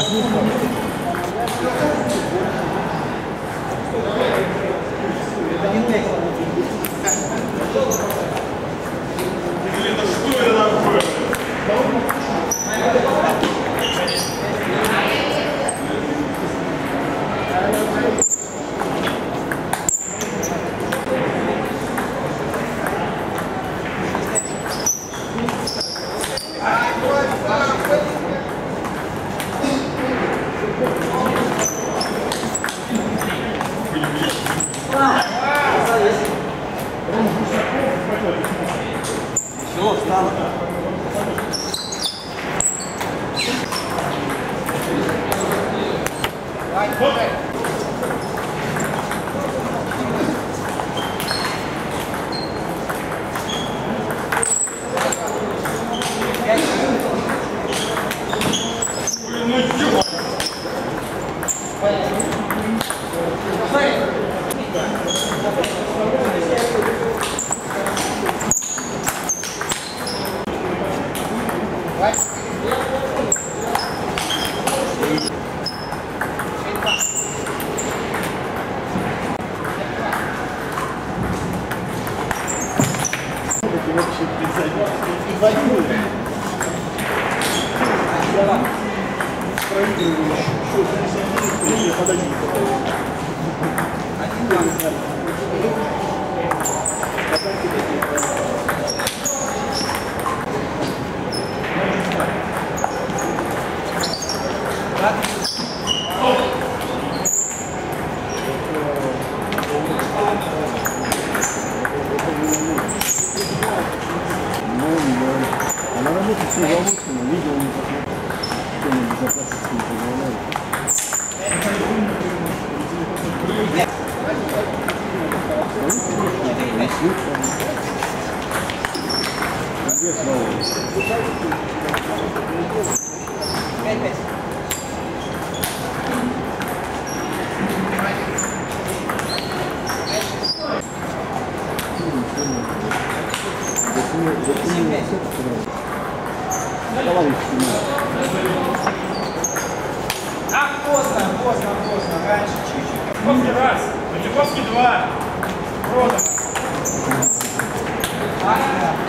los hijos. Look. Она работает все заочно, видео не посмотрит. Что не безопасности не позволяет. Где снова? получится. Ах, поздно, поздно, поздно. Раньше чуть-чуть. Котиковский раз, Котиковский два. Продано. Ах, да.